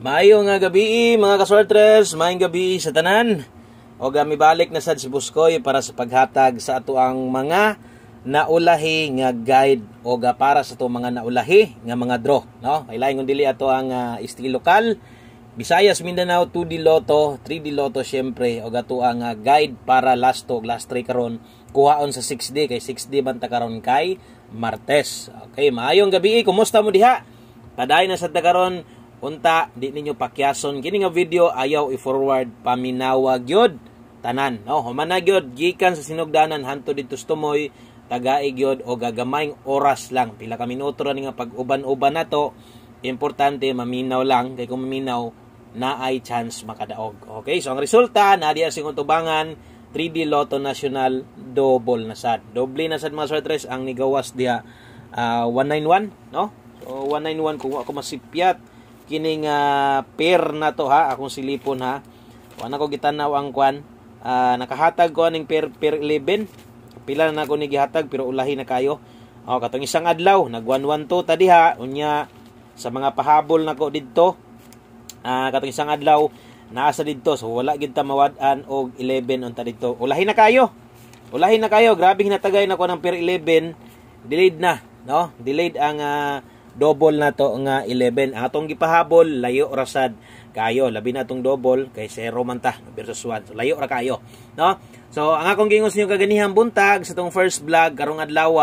Maayo nga gabi mga kaswartres, maayong gabi sa tanan. O gami balik na sad si Buskoy para sa paghatag sa ato ang mga naulahi nga guide o para sa to mga naulahi nga mga draw, no? Kailangan dili ato ang uh, estilo lokal. Visayas, Mindanao, 2D Lotto, 3D Lotto syempre o gato ang uh, guide para last to last 3 karon kuhaon sa 6D kay 6D banta karon kay Martes. Okay, maayong gabi, kumusta mo diha? Paday na sa karon unta di ninyo pakyason. Kini nga video ayaw i-forward. Paminawag gyud tanan no? Humana gyud gikan sa sinugdanan hanto dito sa tumoy tagaig gyud o gagamayng oras lang. Pila ka minuto ra nga pag-uban-uban nato importante maminaw lang. Kay kung maminaw na ay chance makadaog. Okay so ang resulta na diya sing tubangan 3D Lotto National double na sad. Doble na sad mga sortres ang nigawas diha uh, 191 no? So 191 kung ako masipyat kining uh, pair na to ha? Akong silipon ha? Wala ko gitanaw ang kwan. Uh, nakahatag ko aning pair pair 11 pila na ko ni gihatag pero ulahi na kayo. Oh katong isang adlaw nag 112 tadi ha? Unya sa mga pahabol nako didto. Uh, katong isang adlaw naasa didto. So wala gid ta mawad-an og 11 unta didto. Ulahi na kayo! Ulahi na kayo! Grabe hinatagay nako ng pair 11 delayed na no? Delayed ang uh, double na to nga 11 ang atong gipahabol layo rasad kayo. Labi na tong double kay 0 man ta versus 1 so layo ra kayo no? So ang akong gingos niyo kaganihang buntag sa tong first vlog karong adlaw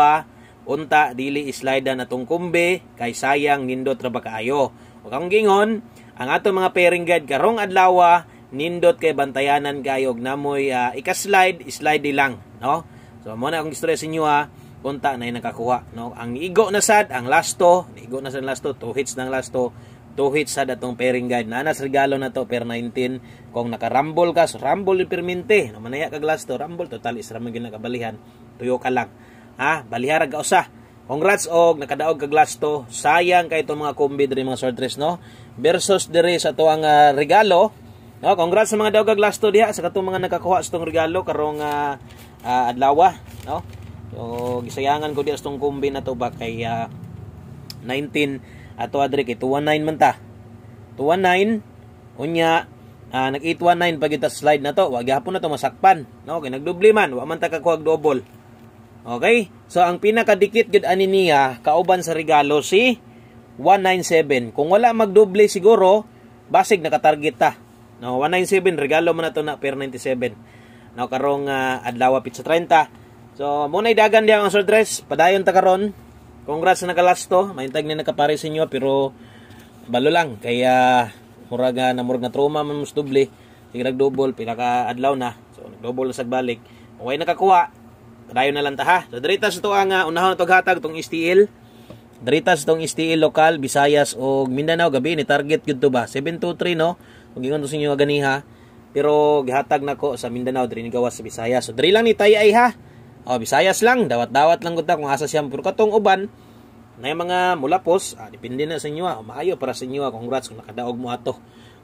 unta dili slide na tong kumbe kay sayang nindot ra ba kaayo? Ug akong gingon ang atong mga pairing guide karong adlaw nindot kay bantayanan kayo namoy uh, ika-slide slide lang no? So mo na akong istorya sa inyo ha punta na nakakuha no? Ang igo na sad ang lasto igo na sad lasto two hits ng lasto two hits sad atong pairing guide. Na nas regalo na to per 19 kung nakarambol ka so rumble permente no manaya kag lasto rumble total is ramon ginakabalihan tuyo ka lang. Ha? Balihara ka usa. Congrats og nakadaog kag lasto. Sayang kay itong mga kombi diri mga sortres no? Versus diri sa to ang uh, regalo. No congrats sa mga daog kag lasto diha sa katong mga nakakuha sa tong regalo karong uh, uh, adlaw no So gisayangan ko di astong kumbi na to ba kay uh, 19 ato adre kay 219 man ta. 219 unya uh, nag 819 pag ita slide na to, wag gyapon na to masakpan. No, kay nagdubli man, wa man ta kakuha double. Okay? So ang pinakadikit gud ani niya kauban sa regalo si 197. Kung wala magdoble siguro, basig nakatarget ta. No, 197 regalo man na to na per 97. No, karong uh, adlaw pizza 30 So, muna dagan diya ang dress. Padayon ta karon. Congrats na nakalasto. Maintag ni nakapare sa inyo pero balo lang kaya murag na murag na trauma man mas doble. Sige nagdouble pila ka adlaw na. So nagdouble sa balik. Okay nakakuha. Padayon na lang ta ha. So diritas to ang uh, unahon to hatag tong STL. Diritas tong STL lokal Visayas o Mindanao gabi ni target gud to ba 723 no. Kung ingon to sa inyo ganiha. Pero gihatag nako sa Mindanao diri ni gawas sa Visayas. So diri lang ni tay ay ha. O, Bisayas lang, dawat-dawat lang gud kung asa siya pero katong uban na mga mulapos, ah, depende na sa inyo, ah, maayo para sa inyo, ah, congrats kung nakadaog mo ato.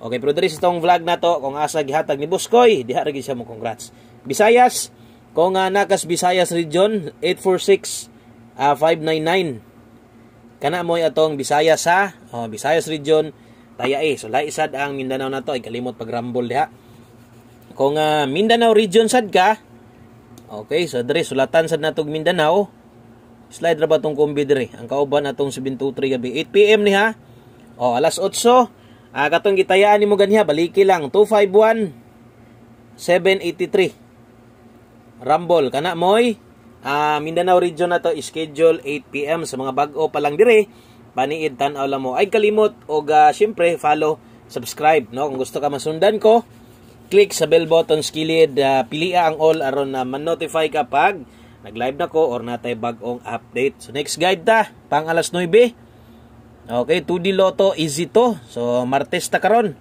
Okay, pero diri sa tong vlog na to, kung asa gihatag ni Buskoy, diha ra siya mo congrats. Bisayas, kung uh, nakas Bisayas region 846 uh, 599. Kana mo atong Bisayas ha, oh, Bisayas region taya eh. So laisad ang Mindanao na to, ay kalimot pag rumble diha. Kung uh, Mindanao region sad ka, Okay, so diri sulatan sa natog Mindanao. Slide ra ba tong kombi diri? Ang kauban atong 723 gabi. 8 PM ni ha. O alas 8. Ah katong gitayaan nimo ganiha baliki lang 251 783. Rumble kana moy. Ah Mindanao region na to schedule 8 PM sa mga bag-o pa lang diri. Paniid tan-aw mo. Ay kalimot og uh, syempre follow, subscribe no kung gusto ka masundan ko click sa bell button skilid uh, pilia ang all aron na man-notify ka pag nag-live na ko or natay bag-ong update. So next guide ta, pang alas 9. Okay, 2D Lotto easy to. So Martes ta karon.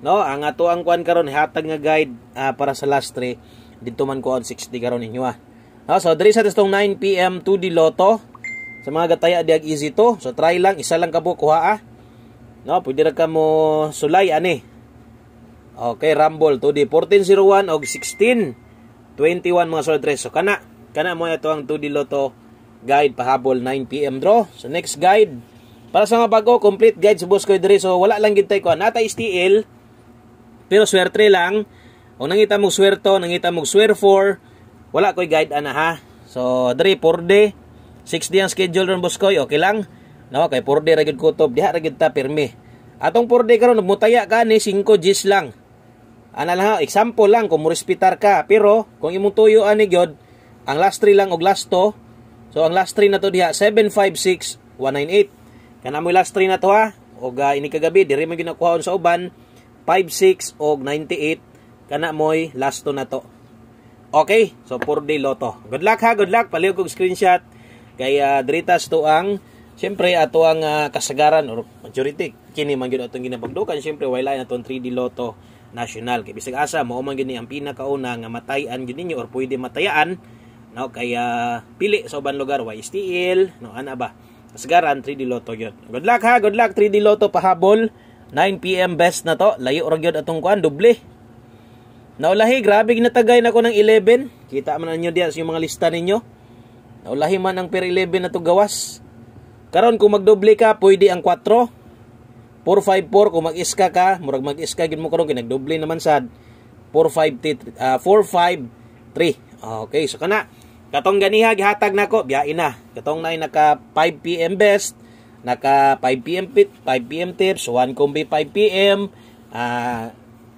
No, ang ato ang kuan karon hatag nga guide uh, para sa last 3 dito man ko on 60 karon ninyo ah. No, so diri sa testong 9 PM 2D Lotto. Sa mga gataya diag easy to. So try lang isa lang kabo kuha ah. No, pwede ra ka mo sulay ani Okay, Rumble to di 1401 og 1621 mga solid So kana kana mo ito ang 2D Lotto guide pahabol 9 PM draw. So next guide Para sa mga bago, complete guide sa Boss diri. So wala lang gid tay ko. Nata STL pero swerte lang. O nangita mo swerto, nangita mo swear for, wala koy guide ana ha. So diri 4 day, 6 day ang schedule ron Boss okay lang. No, kay 4 day ra gid kutob, diha ra gid ta pirmi. Atong 4 day karon nagmutaya ka ni 5 Gs lang. Ana lang, example lang kung mo ka, pero kung imong tuyo ani gyud, ang last 3 lang og last 2. So ang last 3 na to diha 756 198. Kana mo last 3 na to ha. Og uh, ini kagabi diri man ginakuhaon sa uban 56 og 98 kana moy last 2 na to. Okay, so 4 day loto. Good luck ha, good luck. Paliw kog screenshot kay uh, dritas to ang Siyempre, ato ang uh, kasagaran or majority, kini man gyud atong ginapagdukan. Siyempre, wala na atong 3D Lotto National. Kay bisag asa, mao man gyud ang pinakauna nga matayan gyud ninyo or pwede matayaan. No, kaya pili sa ubang lugar, YSTL, no, ana ba? Kasagaran, 3D Lotto gyud. Good luck ha, good luck 3D Lotto pahabol. 9 PM best na to. Layo ra gyud atong kuan, doble. Naulahi, grabe ginatagay na ko ng 11. Kita man ninyo diyan sa mga lista ninyo. Naulahi man ang per 11 na to gawas. Karon kung magdoble ka, pwede ang 4. 454 kung mag-iska ka, murag mag-iska gid mo karon kay nagdoble naman sad. 453 uh, 453. Okay, so kana katong ganiha gihatag nako biyain na. Katong nay naka 5 PM best, naka 5 PM pit, 5 PM tips, 1 kombi 5 PM, ah uh,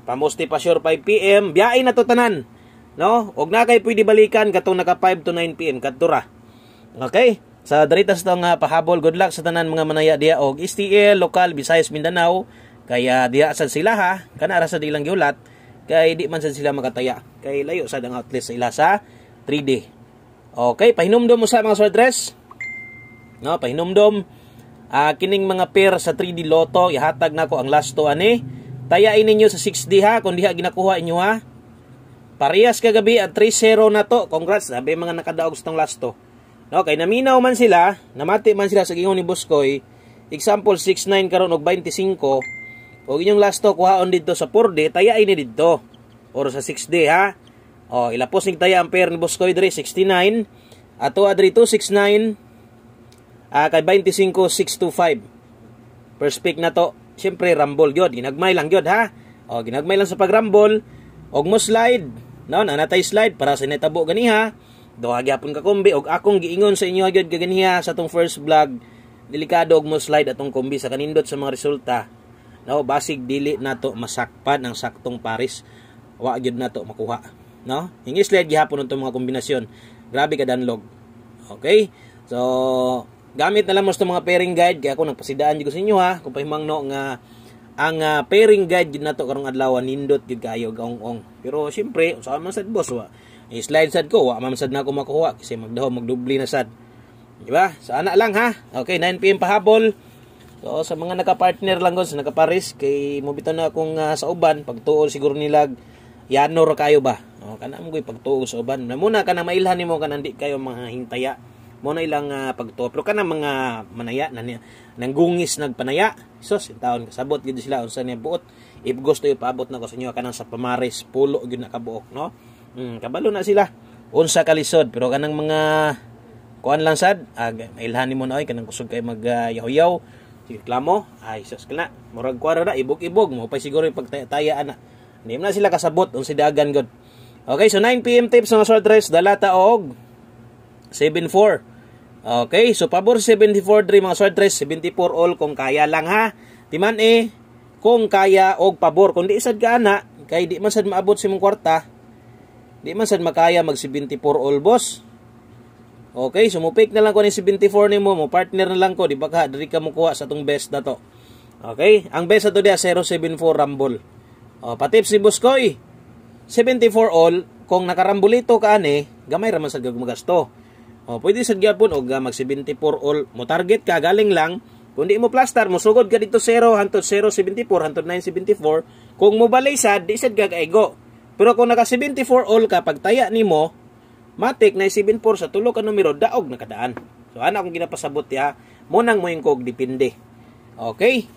pamusti pa sure 5 PM, biyain na to tanan. No? Og na kay pwede balikan katong naka 5 to 9 PM kadtura. Okay? Sa daritas tong uh, pahabol, good luck sa tanan mga manaya diya og STL, lokal, Visayas, Mindanao. Kaya diya sad sila ha, kana ra sa dilang giulat kay di man sad sila makataya. Kay layo sad ang outlet sa ila sa 3D. Okay, pahinumdom mo sa mga sword dress. No, pahinumdom. Uh, kining mga pair sa 3D Lotto, ihatag nako ang last to ani. Tayain ninyo sa 6D ha, kung diha ginakuha inyo ha. Parehas kagabi at 3-0 na to. Congrats, sabi mga nakadaog sa tong last to. Okay, naminaw man sila, namati man sila sa gingon ni Buskoy. Example 69 karon og 25. O inyong last to kuhaon dito sa 4D, tayain ni dito. Or sa 6D ha. O ilapos ni taya ang pair ni Buskoy diri 69. Ato adri 269 ah kay 25 625. First pick na to. Siyempre rumble gyud, ginagmay lang gyud ha. O ginagmay lang sa pagrumble. Og mo slide, no, nanatay slide para sa netabo ganiha. Duha gyapon ka kumbi og akong giingon sa inyo gyud kaganiya sa tong first vlog. Delikado og mo slide atong kumbi sa kanindot sa mga resulta. No, basig dili nato masakpan ang saktong paris. Wa gyud nato makuha. No? Hingi slide gihapon itong mga kombinasyon. Grabe ka danlog. Okay? So, gamit na lang mo sa mga pairing guide kaya ako nagpasidaan gyud sa inyo ha kung pahimang no nga ang uh, pairing guide nato karong adlaw nindot gyud kayo gaong-ong. Pero syempre, usaha man sad boss wa I-slide sad ko, wa sad na ako makuha kasi magdaho magdubli na sad. Di ba? Sa ana lang ha. Okay, 9 PM pahabol. So sa mga naka-partner lang gud, naka-paris kay mo bitaw na akong uh, sa uban pagtuol siguro nila yanor kayo ba. O kana mo pagtuol sa uban. Na muna kana mailhan nimo kana di kayo mga hintaya. Mo na ilang uh, pagtuo. Pero kana mga manaya na nanggungis nagpanaya. Sos, taon kasabot gid sila unsa niya buot. If gusto yo paabot na ko sa inyo kanang sa pamares pulo gyud na kabuok, no? Mm, kabalo na sila. Unsa kalisod pero kanang mga kuan lang sad, ah, mailhan mo na ay kanang kusog kay mag uh, yaw-yaw. Reklamo, ay sus kana. Murag kuara na ibog-ibog mo pa siguro pagtaya ana. Hindi na sila kasabot unsa dagan god. Okay, so 9 PM tips mga short dress dalata og 74. Okay, so pabor 74 dre mga short dress 74 all kung kaya lang ha. Timan eh kung kaya og pabor kundi isad ka ana kay di man sad maabot sa imong kwarta Di man sad makaya mag 74 all boss. Okay, so mo pick na lang ko ni 74 nimo, mo partner na lang ko, di ba ka diri ka mo kuha sa tong best na to. Okay, ang best ato dia 074 rumble. O, patips ni Buskoy. 74 all kung nakarambulito ka ani, gamay ra man sa gagasto. O, pwede sa gyapon og mag 74 all mo target ka galing lang kung di mo plaster, mo sugod ka dito 0 hantod 074 hantod 974. Kung mo balay sad, di sad gagaigo. Pero kung naka 74 all ka, pag taya ni mo, matik na 74 sa tulo ka numero, daog na kadaan. So, ana akong ginapasabot ya, munang mo yung kog dipinde. Okay?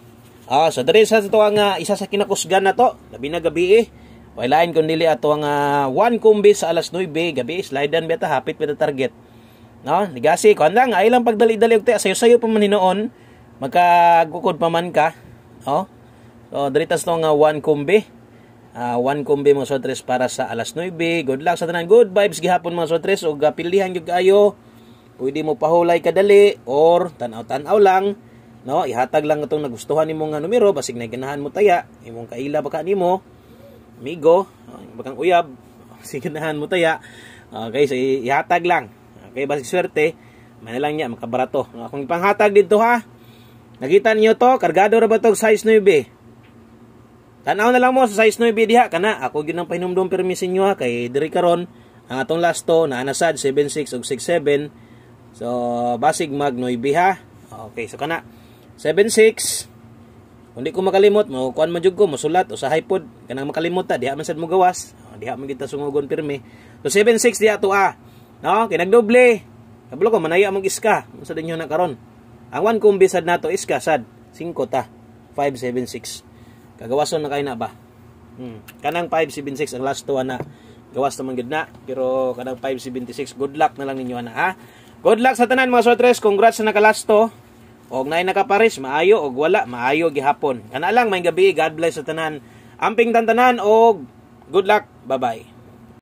Ah, so dere sa ito ang uh, isa sa kinakusgan na to, labi na gabi eh. Wailain kung dili ato ang uh, one kumbi sa alas 9 gabi, slide down beta hapit beta target. No, nigasi ko andang ay lang pagdali-dali sayo-sayo pa man hinoon. magkagukod pa man ka, oh. So diritas to nga one kumbi. Uh, one kumbi mga sotres para sa alas 9. Good luck sa tanan. Good vibes gihapon mga sotres og pilihan gyud kayo. Pwede mo pahulay kadali or tanaw-tanaw lang. No, ihatag lang itong nagustuhan nimo nga numero basig na ganahan mo taya, imong kaila baka nimo. Amigo, bakang uyab, siganahan mo taya. Okay, so ihatag lang. Okay, basig swerte, man lang niya makabarato. Kung ipanghatag dito ha. Nakita niyo to, kargado ra ba tog size 9? Tanaw na lang mo sa size 9 diha kana ako gyud nang pahinumdom permis inyo ha kay diri karon ang atong last to na anasad 76 ug 67. So basig mag 9 ha. Okay, so kana 76 Kundi ko makalimot, mo kuan man jud ko, mosulat usahay pod kanang makalimot ta diha man sad mo gawas. Diha man kita sungugon pirmi. So 76 diha to a. No, kay nagdoble. Kabalo ko manaya mong iska. Unsa din na karon? Ang 1 kumbi sad nato iska sad 5 ta. 576. Kagawason na kay na ba? Hmm. Kanang 576 ang last to na gawas naman gid na pero kanang 576 good luck na lang ninyo ana ha. Good luck sa tanan mga sotres. Congrats sa nakalasto. Og nay nakapares maayo og wala maayo gihapon. Kana lang may gabi God bless sa tanan. Amping tantanan og good luck. Bye-bye.